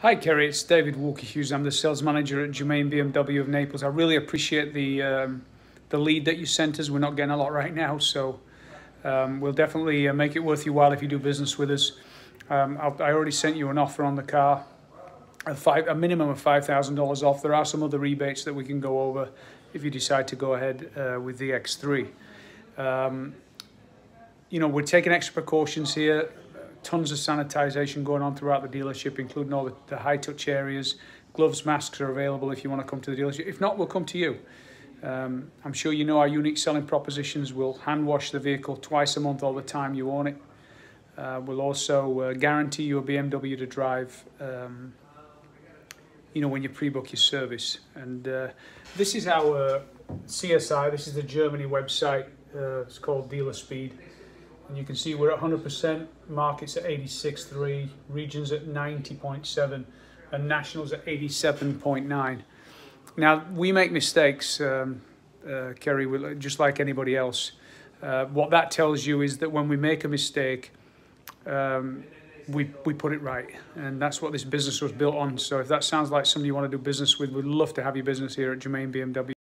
Hi, Kerry. It's David Walker Hughes. I'm the sales manager at Germain BMW of Naples. I really appreciate the um, the lead that you sent us. We're not getting a lot right now, so um, we'll definitely uh, make it worth your while if you do business with us. Um, I already sent you an offer on the car, a, five, a minimum of five thousand dollars off. There are some other rebates that we can go over if you decide to go ahead uh, with the X3. Um, you know, we're taking extra precautions here tons of sanitization going on throughout the dealership, including all the, the high touch areas. Gloves, masks are available if you want to come to the dealership. If not, we'll come to you. Um, I'm sure you know our unique selling propositions. We'll hand wash the vehicle twice a month all the time you own it. Uh, we'll also uh, guarantee you a BMW to drive, um, you know, when you pre-book your service. And uh, this is our CSI. This is the Germany website. Uh, it's called Dealer Speed. And you can see we're at 100%, markets at 86.3, regions at 90.7, and nationals at 87.9. Now, we make mistakes, um, uh, Kerry, just like anybody else. Uh, what that tells you is that when we make a mistake, um, we, we put it right. And that's what this business was built on. So if that sounds like somebody you want to do business with, we'd love to have your business here at Germain BMW.